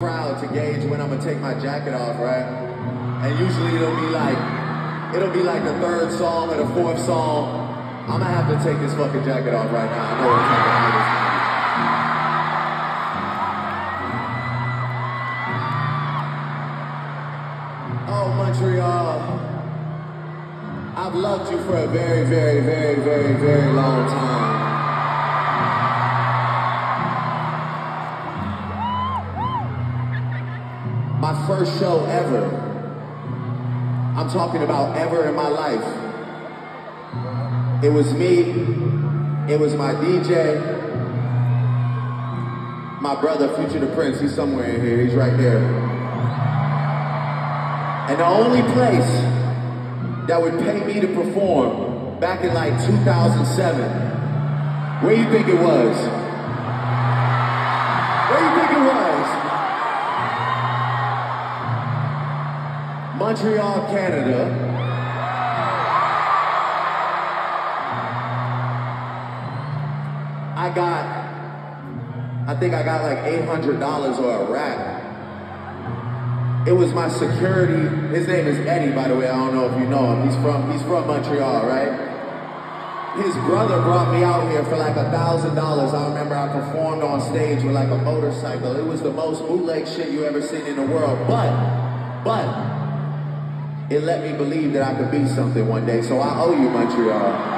crowd to gauge when I'm gonna take my jacket off, right? And usually it'll be like, it'll be like the third song or the fourth song. I'm gonna have to take this fucking jacket off right now. I know. Oh, Montreal. I've loved you for a very, very, very, very, very long time. My first show ever. I'm talking about ever in my life. It was me. It was my DJ. My brother, Future the Prince, he's somewhere in here. He's right there. And the only place that would pay me to perform back in like 2007, where you think it was? Where you think it Montreal, Canada. I got, I think I got like $800 or a rack. It was my security. His name is Eddie, by the way. I don't know if you know him. He's from, he's from Montreal, right? His brother brought me out here for like a thousand dollars. I remember I performed on stage with like a motorcycle. It was the most bootleg shit you ever seen in the world. But, but, it let me believe that I could be something one day. So I owe you, Montreal.